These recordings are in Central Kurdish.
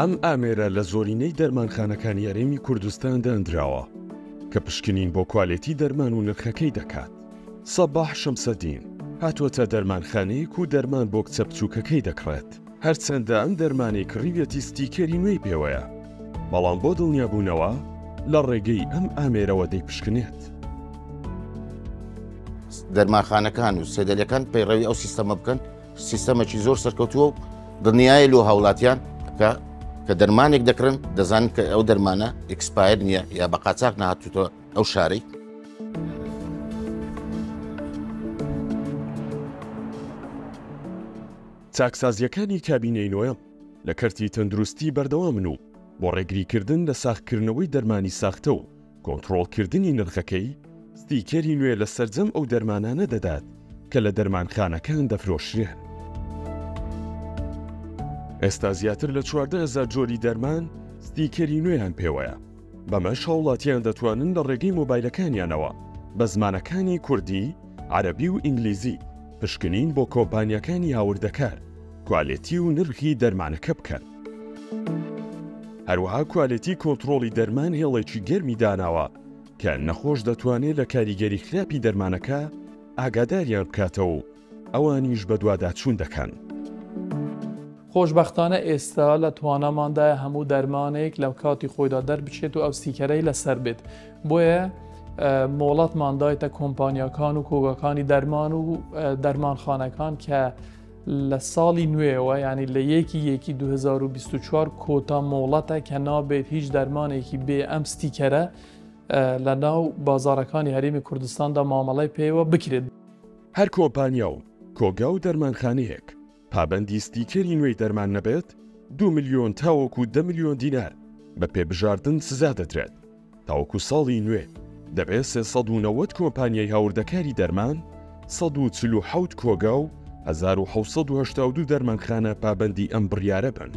ئەم ئامێرە لە زۆرینەی دەرمانخانەکانی ئەرێمی کوردستان دانراوە کە پشکنین بۆ کوالێتی دەرمان و نرخەکەی دەکات سەباح شەمسەدین هاتووەتە دەرمانخانەیەک و دەرمان بۆ کچە بچووکەکەی دەکڕێت هەرچەندە ئەم دەرمانەی کڕیویەتی ستیکەری نوێی پێوەیە، بەڵام بۆ دڵنیابوونەوە لە ڕێگەی ئەم ئامێرەوە دەیپشکنێت. دەرمانخانەکان و سێدەلەکان پەیڕەوی ئەو سیستەمە بکەن، سیستەمەکی زۆر سەرکەوتووە و دڵنیایە لۆ هاوڵاتیان کە کە دەرمانێک دەکڕن دەزانن کە ئەو دەرمانە ئکسپایر نییە یا بە قاچاق نهاتوتە ئەو شارەی. چاکسازییەکانی کابینەی نۆیەم لە کەرتی تەندروستی بەردەوامن و بۆ ڕێگریکردن لە ساغکردنەوەی دەرمانی ساختە و کۆنترۆڵکردنی نرخەکەی، ستیکەری نوێ لە سەرجەم ئەو دەرمانانە دەدات کە لە دەرمانخانەکان دەفرۆشرێن. ئێستا زیاتر لە چواردە هەزار جۆری دەرمان ستیکەری نوێیان پێوەیە، بەمەش هاوڵاتیان دەتوانن لە ڕێگەی مۆبایلەکانیانەوە بە زمانەکانی کوردی، عەرەبی و ئینگلیزی، پشکنین بۆ کۆمپانیاکانی هاوردەکار کوالێتی و نرخی دەرمانەکە بکەن. هەروەها کوالێتی کۆنتڕۆڵی دەرمان هێڵێکی گەرمی داناوە کە نەخۆش دەتوانێت لە کاریگەری خراپی دەرمانەکە ئاگاداریان بکاتەوە و ئەوانیش بەدواداچوون دەکەن. خۆشبەختانە ئێستا لە تواناماندایە هەموو دەرمانێک لە کاتی خۆیدا دەربچێت و ئەو سیکەرەی لەسەر بێت بۆیە مۆڵەتمان دایتە کۆمپانیاکان و کۆگاکانی دەرمان و دەرمانخانەکان کە لە ساڵی نوێەوە ینی لە یەکی یەکی 2024 کۆتا مۆڵەتە کە نابێت هیچ دەرمانێکی بێ ئەم ستیکەرە لە ناو بازارەکانی هەرێمی کوردستاندا مامەڵی پێوە بکرێت هەر کۆمپانیا و کۆگا و دەرمانخانەیەک پابەندی ستیکەری نوێی دەرمان نەبێت دوو ملیۆن تاوەکو دە ملیۆن دینار بە پێ بژاردن سزا دەدرێت تاوەکو ساڵی نوێ دەبێت 390 کۆمپانیای هاوردەکاری دەرمان 1940 کۆگا و 1970 دەرمانخانە پابەندی ئەم بڕیارە بن.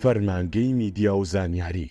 فەرمانگەی میدیا و زانیاری.